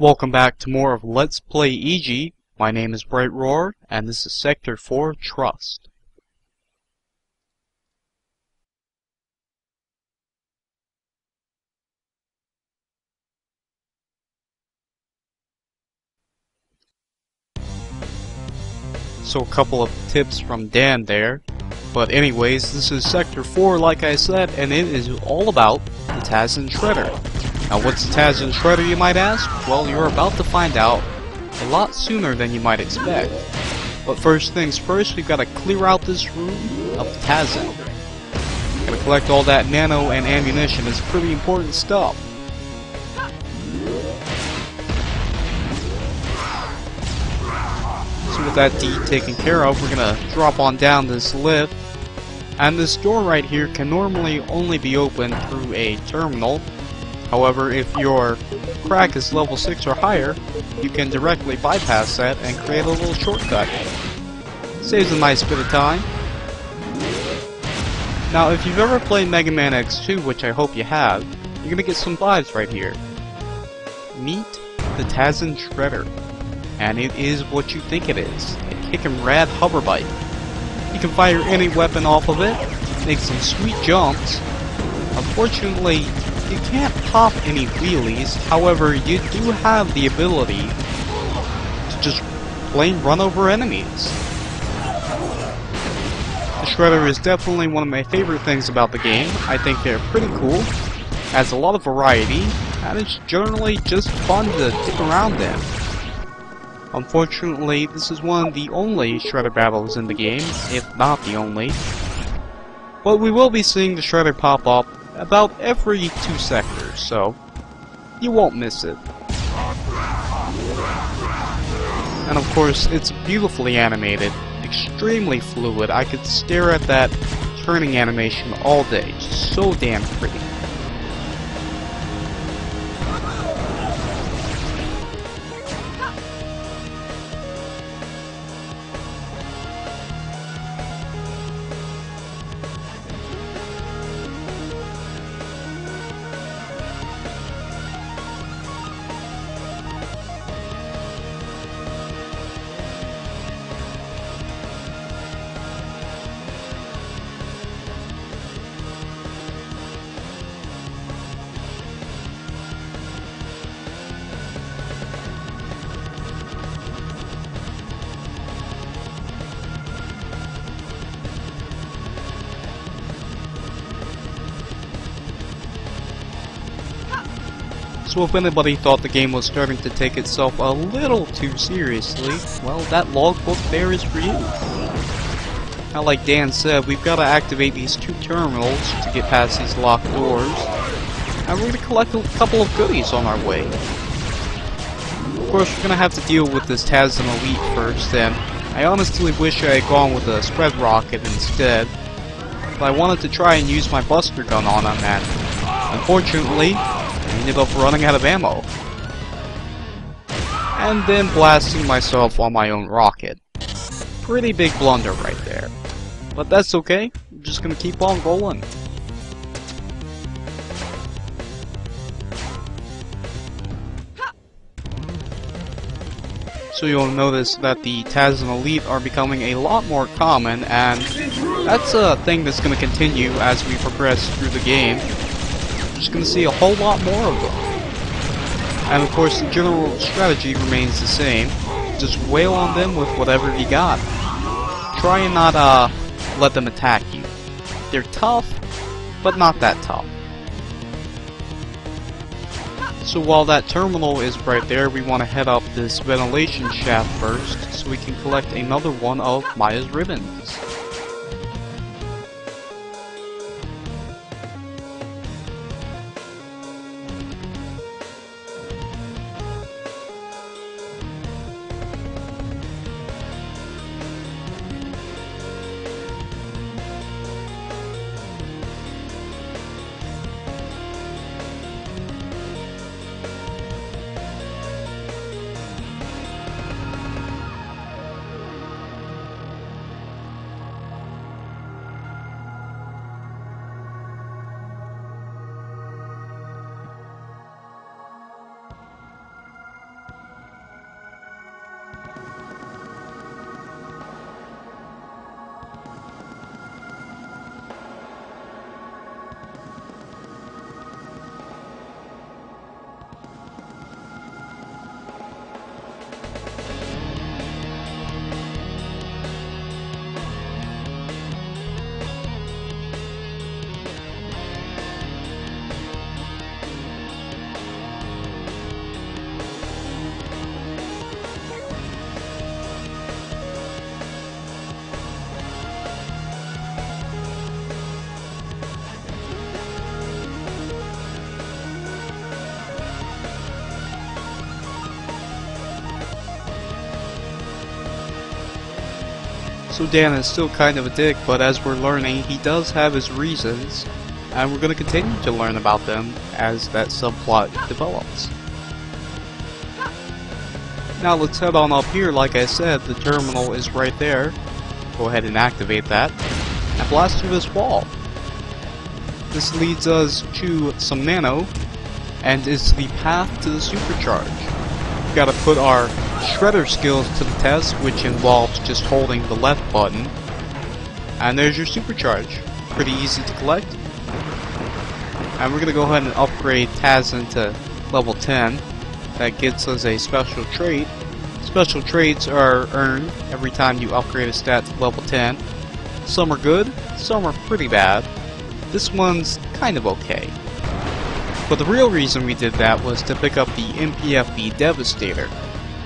Welcome back to more of Let's Play Iji. My name is Bright Roar, and this is Sector 4 Trust. So a couple of tips from Dan there. But anyways, this is Sector 4 like I said, and it is all about the Tasen Shredder. Now what's the Tasen Shredder you might ask? Well, you're about to find out a lot sooner than you might expect. But first things first, we've got to clear out this room of Tasen. Gotta collect all that nano and ammunition, it's pretty important stuff. So with that deed taken care of, we're gonna drop on down this lift. And this door right here can normally only be opened through a terminal. However, if your crack is level 6 or higher, you can directly bypass that and create a little shortcut. Saves a nice bit of time. Now, if you've ever played Mega Man X2, which I hope you have, you're gonna get some vibes right here. Meet the Tasen Shredder. And it is what you think it is. A kickin' rad hover bike. You can fire any weapon off of it, make some sweet jumps. Unfortunately, you can't pop any wheelies, however, you do have the ability to just plain run over enemies. The Shredder is definitely one of my favorite things about the game. I think they're pretty cool, has a lot of variety, and it's generally just fun to dick around in. Unfortunately, this is one of the only Shredder battles in the game, if not the only. But we will be seeing the Shredder pop up about every two sectors, so you won't miss it. And of course, it's beautifully animated, extremely fluid. I could stare at that turning animation all day. Just so damn pretty. So if anybody thought the game was starting to take itself a little too seriously, well, that logbook there is for you. Now like Dan said, we've got to activate these two terminals to get past these locked doors. And we're going to collect a couple of goodies on our way. Of course, we're going to have to deal with this Tasen Elite first, and I honestly wish I had gone with a spread rocket instead. But I wanted to try and use my buster gun on him, and unfortunately, Up running out of ammo. And then blasting myself on my own rocket. Pretty big blunder right there. But that's okay, I'm just gonna keep on rolling. So you'll notice that the Tasen Elite are becoming a lot more common, and that's a thing that's going to continue as we progress through the game just going to see a whole lot more of them. And of course, the general strategy remains the same. Just wail on them with whatever you got. Try and not, uh, let them attack you. They're tough, but not that tough. So while that terminal is right there, we want to head up this ventilation shaft first, so we can collect another one of Maya's ribbons. So Dan is still kind of a dick, but as we're learning, he does have his reasons, and we're going to continue to learn about them as that subplot develops. Now let's head on up here, like I said, the terminal is right there. Go ahead and activate that, and blast through this wall. This leads us to some nano, and is the path to the supercharge. We've got to put our shredder skills to the test, which involves just holding the left button. And there's your supercharge. Pretty easy to collect. And we're going to go ahead and upgrade Tasen to level 10. That gets us a special trait. Special traits are earned every time you upgrade a stat to level 10. Some are good, some are pretty bad. This one's kind of okay. But the real reason we did that was to pick up the MPFB Devastator.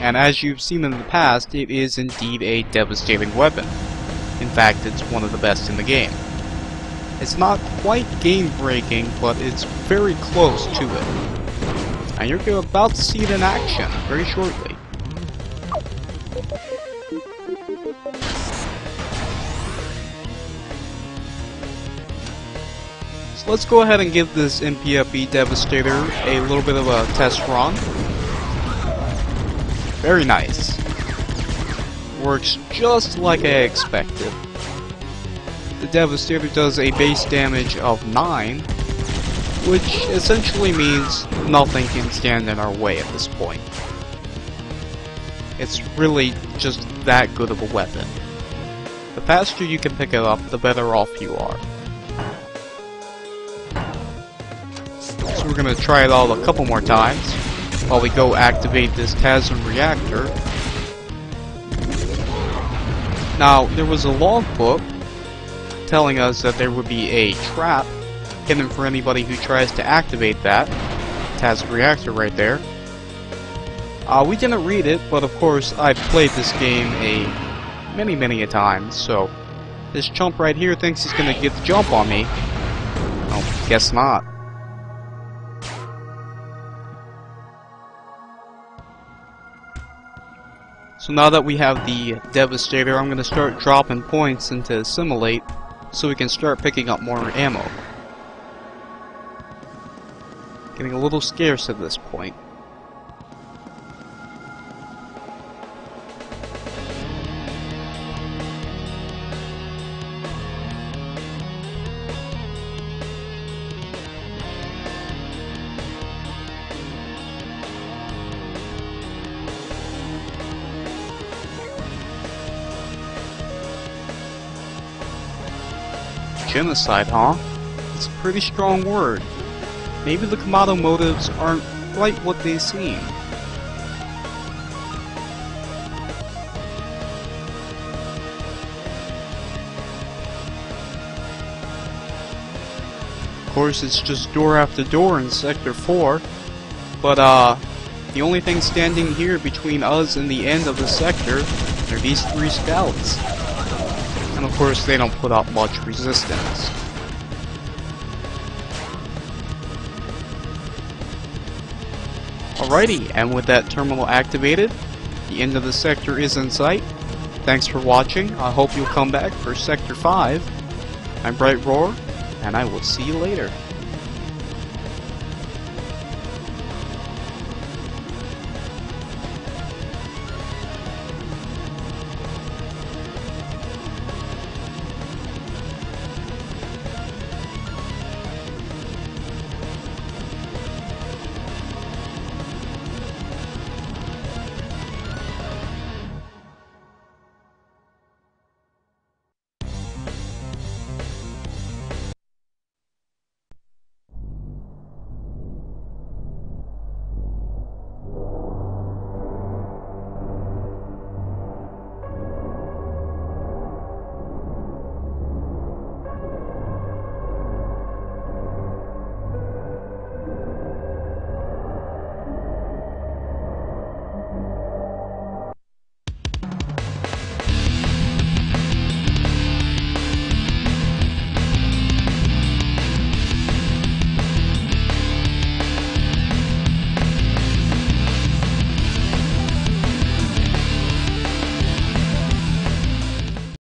And as you've seen in the past, it is indeed a devastating weapon. In fact, it's one of the best in the game. It's not quite game-breaking, but it's very close to it. And you're about to see it in action very shortly. So let's go ahead and give this MPFB Devastator a little bit of a test run. Very nice. Works just like I expected. The Devastator does a base damage of 9, which essentially means nothing can stand in our way at this point. It's really just that good of a weapon. The faster you can pick it up, the better off you are. So we're gonna try it all a couple more times while we go activate this TASM reactor. Now, there was a logbook telling us that there would be a trap hidden for anybody who tries to activate that TASM reactor right there. Uh, we didn't read it, but of course I've played this game a many, many a time, so this chump right here thinks he's gonna get the jump on me. Oh, guess not. So now that we have the Devastator, I'm going to start dropping points into Assimilate so we can start picking up more ammo. Getting a little scarce at this point. Genocide, huh? It's a pretty strong word. Maybe the Komato motives aren't quite what they seem. Of course, it's just door after door in Sector 4, but uh, the only thing standing here between us and the end of the sector are these three scouts. And of course they don't put up much resistance. Alrighty, and with that terminal activated, the end of the sector is in sight. Thanks for watching, I hope you'll come back for Sector 5. I'm Bright Roar, and I will see you later.